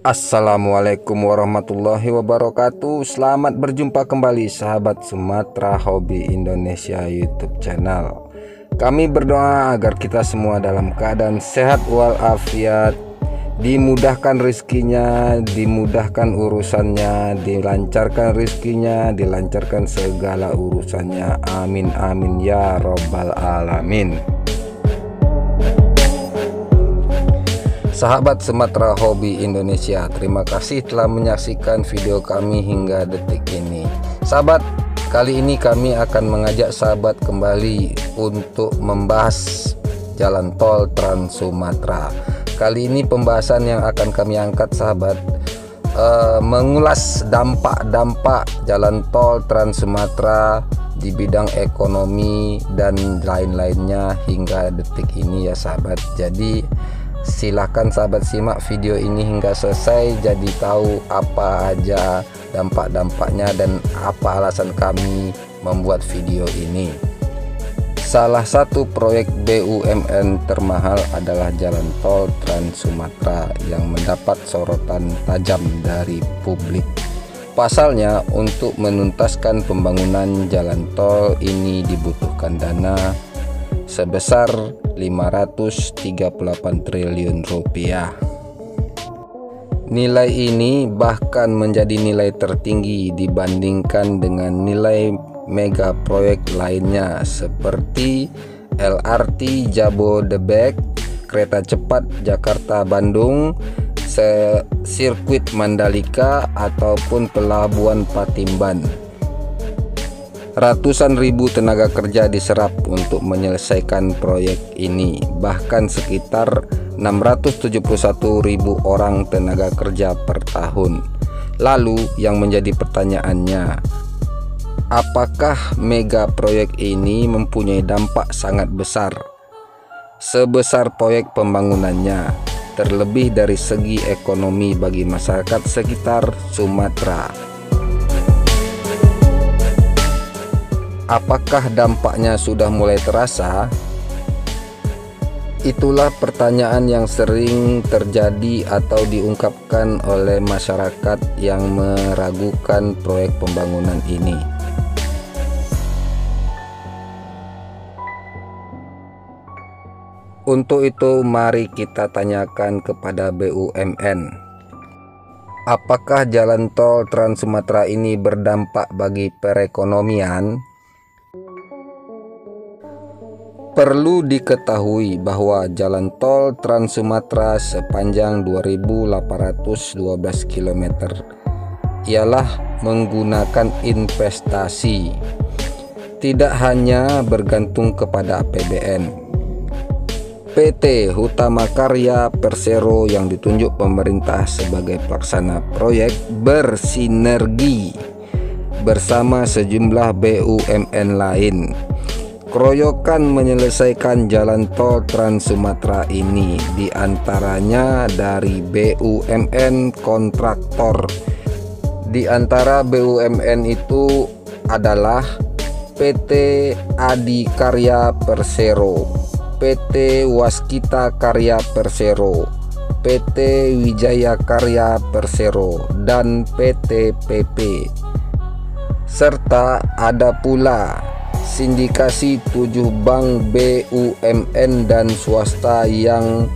Assalamualaikum warahmatullahi wabarakatuh Selamat berjumpa kembali sahabat Sumatera Hobi Indonesia YouTube channel Kami berdoa agar kita semua dalam keadaan sehat walafiat dimudahkan rizkinya, dimudahkan urusannya, dilancarkan rizkinya, dilancarkan segala urusannya. Amin amin ya robbal alamin. Sahabat Sumatera Hobi Indonesia, terima kasih telah menyaksikan video kami hingga detik ini. Sahabat, kali ini kami akan mengajak sahabat kembali untuk membahas jalan tol Trans Sumatera. Kali ini pembahasan yang akan kami angkat sahabat uh, mengulas dampak-dampak jalan tol Trans Sumatera di bidang ekonomi dan lain-lainnya hingga detik ini ya sahabat. Jadi Silahkan sahabat simak video ini hingga selesai jadi tahu apa aja dampak-dampaknya dan apa alasan kami membuat video ini. Salah satu proyek BUMN termahal adalah jalan tol Trans Sumatera yang mendapat sorotan tajam dari publik. Pasalnya, untuk menuntaskan pembangunan jalan tol ini dibutuhkan dana sebesar 538 triliun rupiah. Nilai ini bahkan menjadi nilai tertinggi dibandingkan dengan nilai mega proyek lainnya seperti LRT Jabodebek, kereta cepat Jakarta-Bandung, sirkuit Mandalika ataupun pelabuhan Patimban. Ratusan ribu tenaga kerja diserap untuk menyelesaikan proyek ini, bahkan sekitar 671 ribu orang tenaga kerja per tahun. Lalu yang menjadi pertanyaannya, apakah mega proyek ini mempunyai dampak sangat besar? Sebesar proyek pembangunannya, terlebih dari segi ekonomi bagi masyarakat sekitar Sumatera Apakah dampaknya sudah mulai terasa? Itulah pertanyaan yang sering terjadi atau diungkapkan oleh masyarakat yang meragukan proyek pembangunan ini. Untuk itu, mari kita tanyakan kepada BUMN, apakah jalan tol Trans Sumatera ini berdampak bagi perekonomian? Perlu diketahui bahwa jalan tol Trans Sumatera sepanjang 2812 km ialah menggunakan investasi tidak hanya bergantung kepada APBN. PT Hutama Karya Persero yang ditunjuk pemerintah sebagai pelaksana proyek bersinergi bersama sejumlah BUMN lain Keroyokan menyelesaikan jalan tol Trans Sumatera ini di antaranya dari BUMN kontraktor. Di antara BUMN itu adalah PT Adi Karya Persero, PT Waskita Karya Persero, PT Wijaya Karya Persero, dan PT PP. Serta ada pula sindikasi tujuh bank BUMN dan swasta yang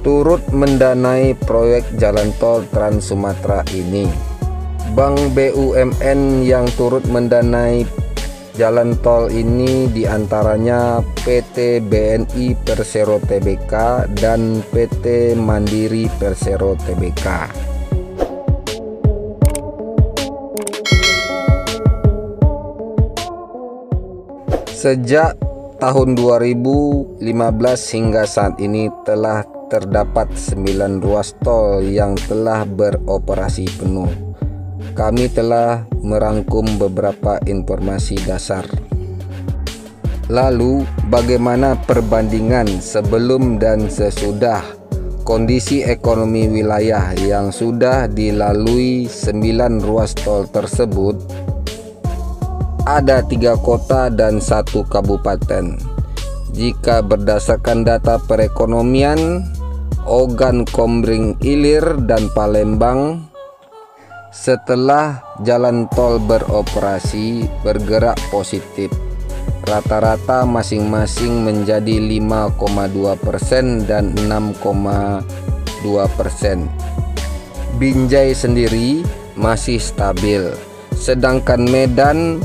turut mendanai proyek jalan tol Trans Sumatera ini. Bank BUMN yang turut mendanai jalan tol ini di antaranya PT BNI Persero Tbk dan PT Mandiri Persero Tbk. Sejak tahun 2015 hingga saat ini telah terdapat 9 ruas tol yang telah beroperasi penuh. Kami telah merangkum beberapa informasi dasar. Lalu, bagaimana perbandingan sebelum dan sesudah kondisi ekonomi wilayah yang sudah dilalui 9 ruas tol tersebut ada tiga kota dan satu kabupaten. Jika berdasarkan data perekonomian, Ogan Kombring Ilir dan Palembang setelah jalan tol beroperasi bergerak positif rata-rata masing-masing menjadi 5,2% dan 6,2% Binjai sendiri masih stabil sedangkan Medan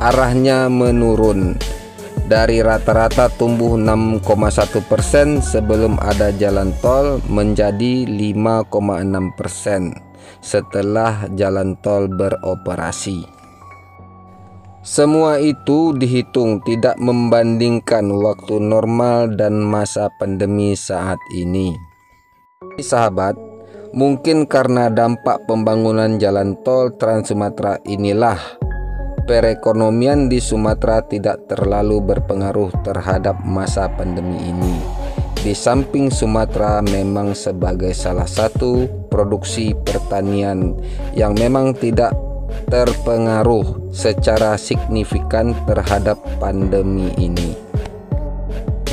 arahnya menurun dari rata-rata tumbuh 6,1% sebelum ada jalan tol menjadi 5,6% setelah jalan tol beroperasi. Semua itu dihitung tidak membandingkan waktu normal dan masa pandemi saat ini. Sahabat, mungkin karena dampak pembangunan jalan tol Trans Sumatera inilah perekonomian di Sumatera tidak terlalu berpengaruh terhadap masa pandemi ini. Di samping Sumatera memang sebagai salah satu produksi pertanian yang memang tidak terpengaruh secara signifikan terhadap pandemi ini.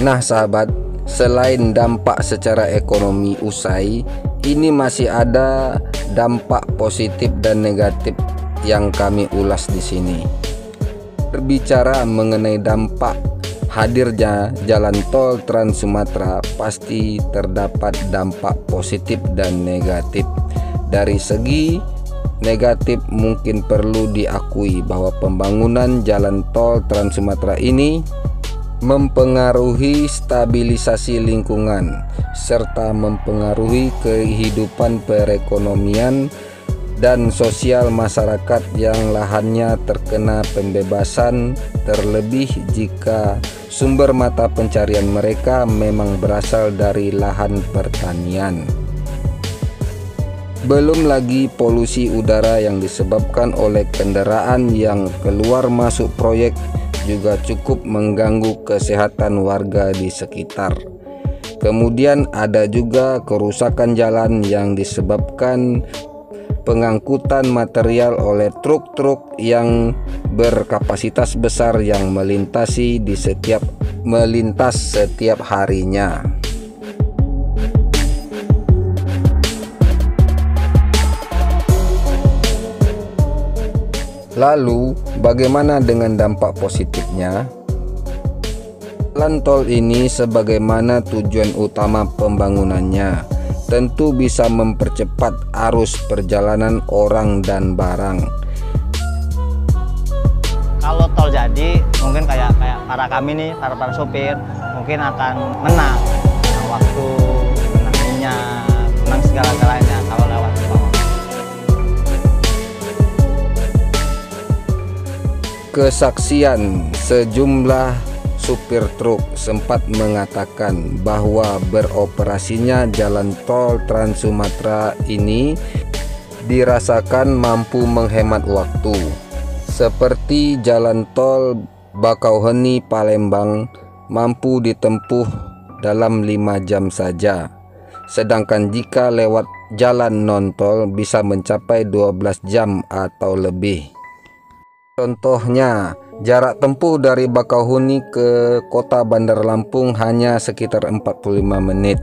Nah, sahabat, selain dampak secara ekonomi usai, ini masih ada dampak positif dan negatif yang kami ulas di sini. Berbicara mengenai dampak hadirnya jalan tol Trans Sumatera pasti terdapat dampak positif dan negatif. Dari segi negatif mungkin perlu diakui bahwa pembangunan jalan tol Trans Sumatera ini mempengaruhi stabilisasi lingkungan serta mempengaruhi kehidupan perekonomian dan sosial masyarakat yang lahannya terkena pembebasan terlebih jika sumber mata pencarian mereka memang berasal dari lahan pertanian. Belum lagi polusi udara yang disebabkan oleh kendaraan yang keluar masuk proyek juga cukup mengganggu kesehatan warga di sekitar. Kemudian ada juga kerusakan jalan yang disebabkan pengangkutan material oleh truk-truk yang berkapasitas besar yang melintasi di setiap melintas setiap harinya. Lalu, bagaimana dengan dampak positifnya? Jalan tol ini sebagaimana tujuan utama pembangunannya tentu bisa mempercepat arus perjalanan orang dan barang. Kalau tol jadi, mungkin kayak kayak para kami nih, para para sopir, mungkin akan menang nah, waktu menang minyak, menang segala-galanya kalau lewat tol. Kesaksian sejumlah supir truk sempat mengatakan bahwa beroperasinya jalan tol Trans Sumatera ini dirasakan mampu menghemat waktu. Seperti jalan tol Bakauheni Palembang mampu ditempuh dalam 5 jam saja. Sedangkan jika lewat jalan non-tol bisa mencapai 12 jam atau lebih. Contohnya, jarak tempuh dari Bakauheni ke kota Bandar Lampung hanya sekitar 45 menit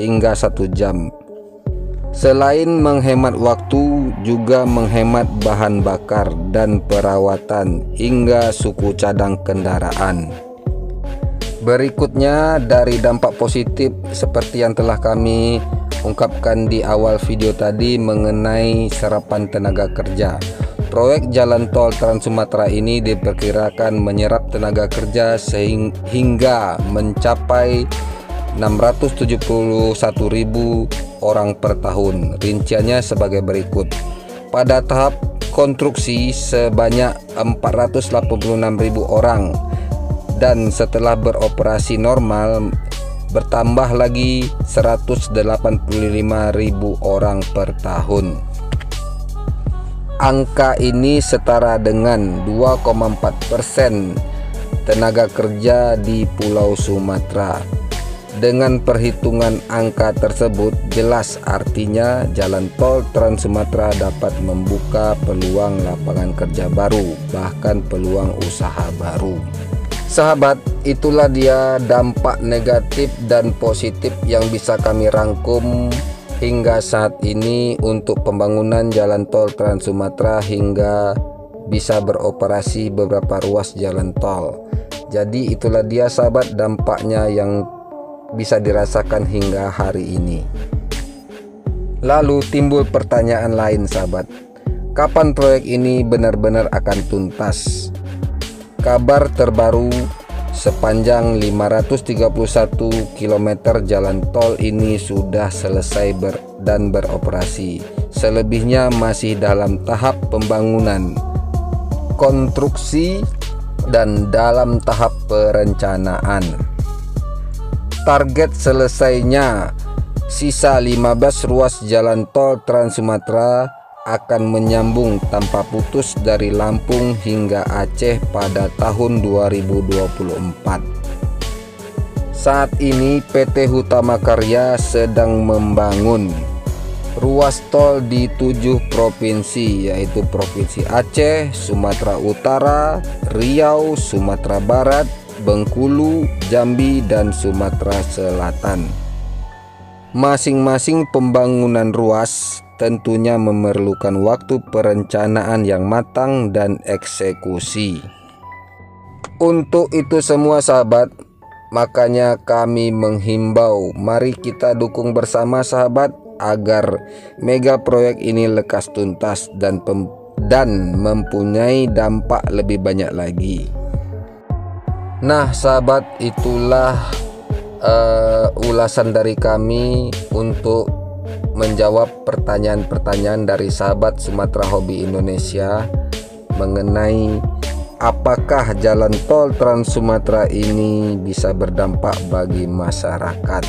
hingga satu jam. Selain menghemat waktu, juga menghemat bahan bakar dan perawatan hingga suku cadang kendaraan. Berikutnya dari dampak positif seperti yang telah kami ungkapkan di awal video tadi mengenai serapan tenaga kerja. Proyek jalan tol Trans Sumatera ini diperkirakan menyerap tenaga kerja sehingga mencapai 671.000 orang per tahun. Rinciannya sebagai berikut. Pada tahap konstruksi sebanyak 486.000 orang dan setelah beroperasi normal bertambah lagi 185.000 orang per tahun. Angka ini setara dengan 2,4 persen tenaga kerja di Pulau Sumatera. Dengan perhitungan angka tersebut, jelas artinya jalan tol Trans Sumatera dapat membuka peluang lapangan kerja baru, bahkan peluang usaha baru. Sahabat, itulah dia dampak negatif dan positif yang bisa kami rangkum hingga saat ini untuk pembangunan jalan tol Trans Sumatera hingga bisa beroperasi beberapa ruas jalan tol. Jadi itulah dia sahabat dampaknya yang bisa dirasakan hingga hari ini. Lalu timbul pertanyaan lain sahabat. Kapan proyek ini benar-benar akan tuntas? Kabar terbaru Sepanjang 531 km jalan tol ini sudah selesai ber dan beroperasi. Selebihnya masih dalam tahap pembangunan, konstruksi, dan dalam tahap perencanaan. Target selesainya sisa 15 ruas jalan tol Trans Sumatera akan menyambung tanpa putus dari Lampung hingga Aceh pada tahun 2024. Saat ini PT Hutama Karya sedang membangun ruas tol di tujuh provinsi yaitu Provinsi Aceh, Sumatera Utara, Riau, Sumatera Barat, Bengkulu, Jambi, dan Sumatera Selatan. Masing-masing pembangunan ruas tentunya memerlukan waktu perencanaan yang matang dan eksekusi. Untuk itu semua sahabat, makanya kami menghimbau mari kita dukung bersama sahabat agar mega proyek ini lekas tuntas dan pem dan mempunyai dampak lebih banyak lagi. Nah, sahabat, itulah uh, ulasan dari kami untuk menjawab pertanyaan-pertanyaan dari sahabat Sumatera Hobi Indonesia mengenai apakah jalan tol Trans Sumatera ini bisa berdampak bagi masyarakat.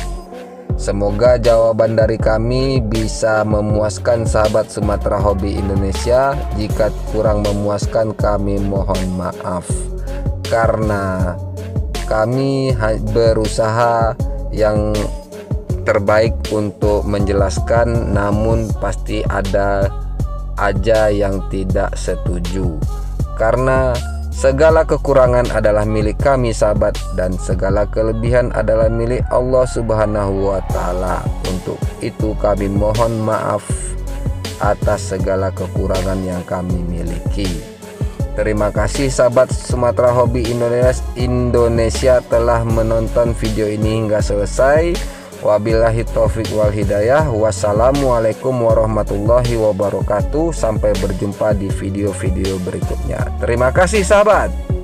Semoga jawaban dari kami bisa memuaskan sahabat Sumatera Hobi Indonesia. Jika kurang memuaskan, kami mohon maaf karena kami berusaha yang terbaik untuk menjelaskan namun pasti ada aja yang tidak setuju. Karena segala kekurangan adalah milik kami sahabat dan segala kelebihan adalah milik Allah Subhanahu wa taala. Untuk itu kami mohon maaf atas segala kekurangan yang kami miliki. Terima kasih sahabat Sumatera Hobi Indonesia telah menonton video ini hingga selesai. Wabillahi taufik wal hidayah. Wassalamualaikum warahmatullahi wabarakatuh. Sampai berjumpa di video-video berikutnya. Terima kasih sahabat.